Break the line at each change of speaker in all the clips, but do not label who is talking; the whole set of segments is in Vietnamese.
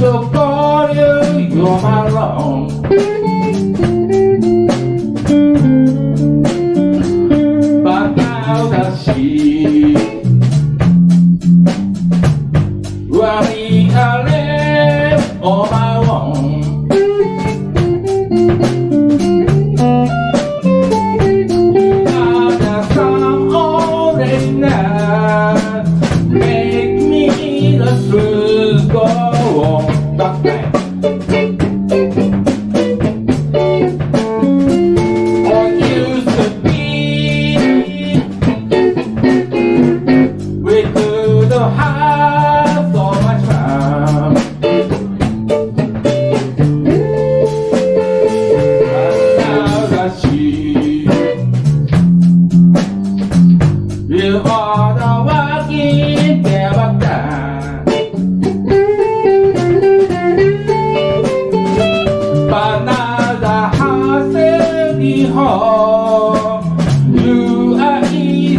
look on you, you're my own. But now that she, running a lamb on my own. く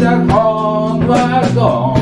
al fondo, al.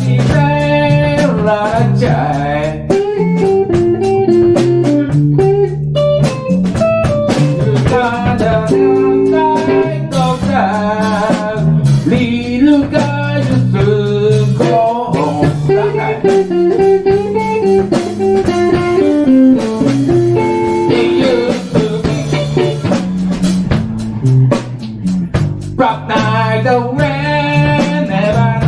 thì thế là trẻ Luca da dai toca Li Luca giusto con Rock night, don't rain, never